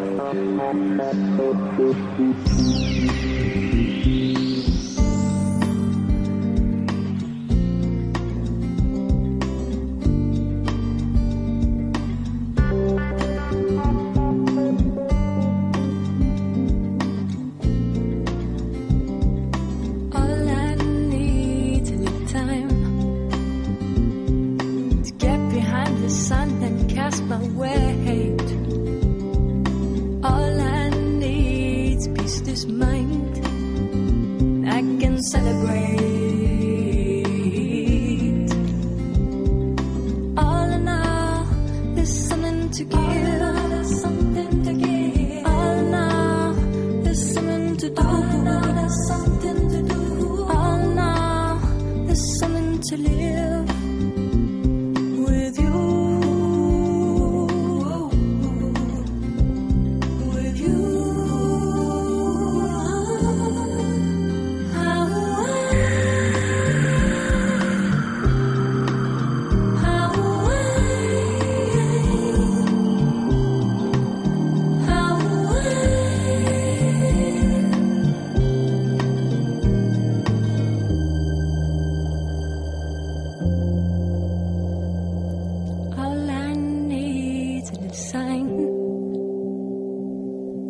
Thank you.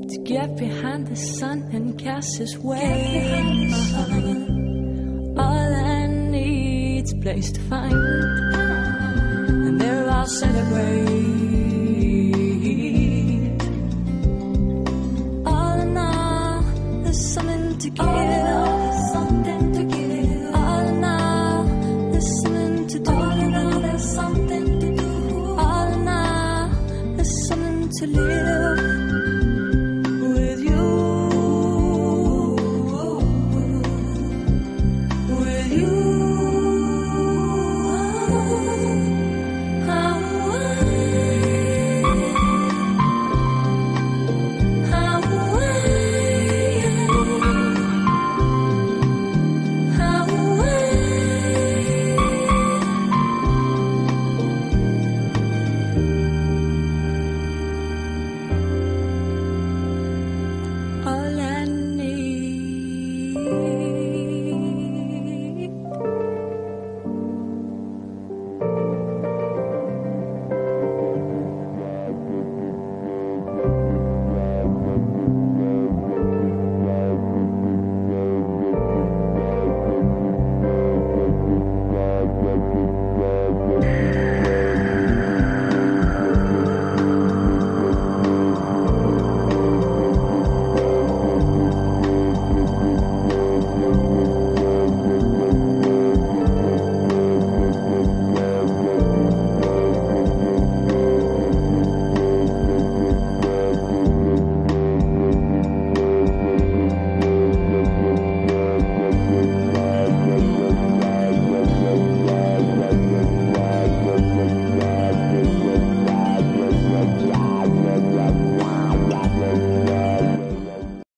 to get behind the sun and cast his way. Uh-huh. All I need's place to find, and there I'll celebrate. All in all, there's something to give. All to live.